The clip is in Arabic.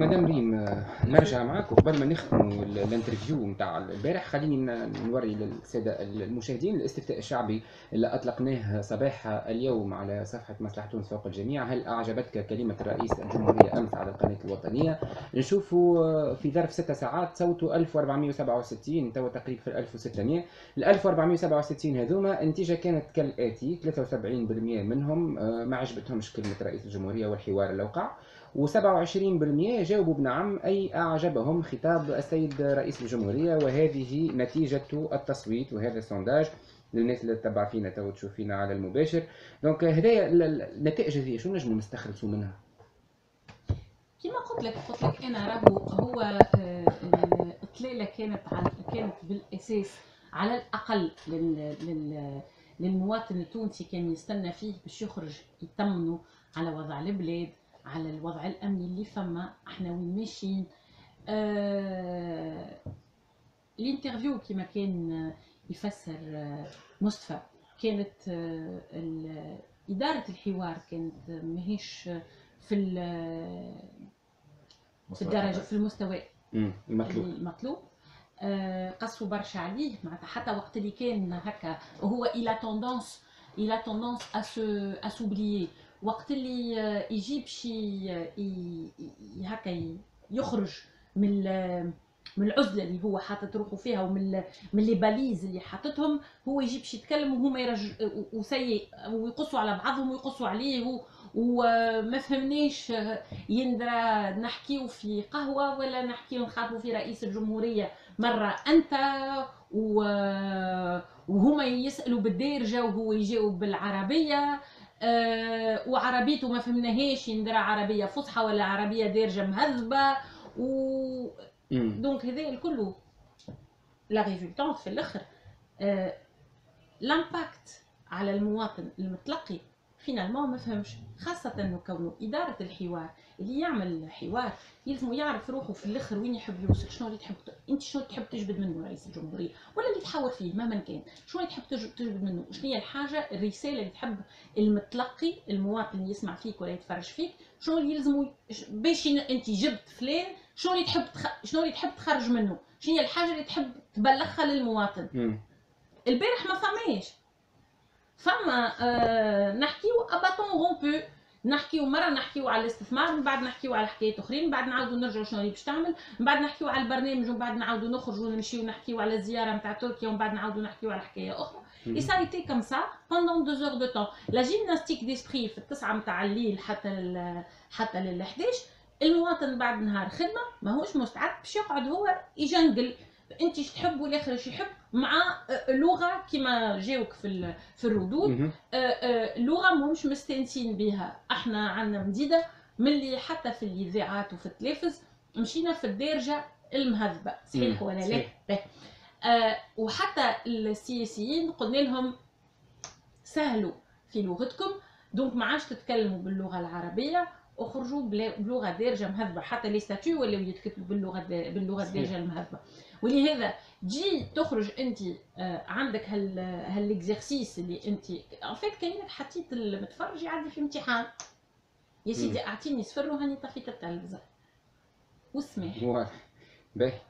مدام ريم آه، نرجع معك وقبل ما نختموا ال- ال interview نتاع البارح خليني نوري للسادة المشاهدين الاستفتاء الشعبي اللي أطلقناه صباح اليوم على صفحة مصلحة تونس فوق الجميع. هل أعجبتك كلمة الرئيس الجمهورية أمس على القناة الوطنية؟ نشوفوا آه، في ظرف ست ساعات صوتوا 1467 توا تقريبا في 1600 ال 1467 هذوما النتيجة كانت كالآتي 73% منهم آه، ما عجبتهمش كلمة رئيس الجمهورية والحوار اللي وقع. و27% جاوبوا بنعم أي أعجبهم خطاب السيد رئيس الجمهورية وهذه نتيجة التصويت وهذا ال sondage للناس اللي تتبع فينا تو تشوف فينا على المباشر donc هدايا ال- ال- النتائج هذه شو نجموا نستخلصوا منها؟ كما قلت لك قلت لك أنا راهو هو آه، الاطلاله كانت على كانت بالأساس على الأقل لل لل للمواطن التونسي كان يستنى فيه باش يخرج يطمنوا على وضع البلاد على الوضع الأمني اللي فما. إحنا وين ماشيين؟ آه ال interview كما كان يفسر آه، مصطفى كانت آه، إدارة الحوار كانت ماهيش في ال- في الدرجة في المستوى المطلوب. المطلوب. آه، قصوا برشا عليه. معناتها حتى وقت اللي كان هكا هو il a tendance il a tendance à oublier وقت اللي آه، يجيب شي آه، هكا يخرج من من العزلة اللي هو حاطط روحه فيها ومن من les balises اللي حاططهم هو يجيب شي يتكلم وهما يرج وسيء ويقصوا على بعضهم ويقصوا عليه وما فهمناش آه، يندرى نحكيو في قهوة ولا نحكيو نخاطبوا في رئيس الجمهورية مرة أنت و... وهما يسألوا بالدارجة وهو يجاوب بالعربية. أه وعربيته ما فهمناهاش يندرى عربية فصحى ولا عربية دارجة مهذبة و donc هذا الكل la résultante في الآخر. آه l'impact على المواطن المتلقي finalement ما فهمش. خاصة إنه كونه إدارة الحوار اللي يعمل حوار يلزم يعرف روحه في الآخر وين يحب يوصل شنو اللي تحب أنت شنو تحب تجبد منه رئيس الجمهورية؟ ولا اللي تحاور فيه مهما كان. شنو اللي تحب تج- تجبد منه؟ شنو هي الحاجة الرسالة اللي تحب المتلقي المواطن اللي يسمع فيك ولا يتفرج فيك؟ شنو اللي يلزموا باش أنت جبت فلان شنو اللي تحب تخ... شنو اللي تحب تخرج منه؟ شنو هي الحاجة اللي تحب تبلغها للمواطن؟ البارح ما فماش فما آه نحكيو اباتون رومبو نحكيو مرة نحكيو على الاستثمار من بعد نحكيو على حكايات أخرين من بعد نعاودوا نرجعوا شنو اللي باش تعمل من بعد نحكيو على البرنامج ومن بعد نعاودوا نخرجوا ونمشيو نحكيو على الزيارة نتاع تركيا ومن بعد نعاودوا نحكيو على حكاية أخرى. a été comme ça pendant deux heures de temps. La gymnastique d'esprit في التسعة متاع الليل حتى لل حتى لل 11 المواطن بعد نهار خدمة ماهوش مستعد باش يقعد هو يجنقل. انت تحب والاخر إيش يحب مع آه، لغة كما جاوك في في الردود. آه، آه، لغة ماهمش مستانسين بها إحنا عندنا مديدة ملي حتى في الإذاعات وفي التلفز مشينا في الدارجه المهذبة. صحيح ولا لا. باهي. آه وحتى السياسيين قلنا لهم سهلوا في لغتكم. donc ما عادش تتكلموا باللغة العربية. اخرجوا بلغة دارجة مهذبة. حتى les statuts ولاو يتكتبوا باللغة باللغة. الدارجه المهذبة. ولهذا تجي تخرج انت آه، عندك هال هالإكزرسيس اللي انت ان فيت كاينك حطيت المتفرج يعدي في امتحان. يا سيدي أعطيني صفر وهاني طفيت التلفزة. والسماح واضح. باهي.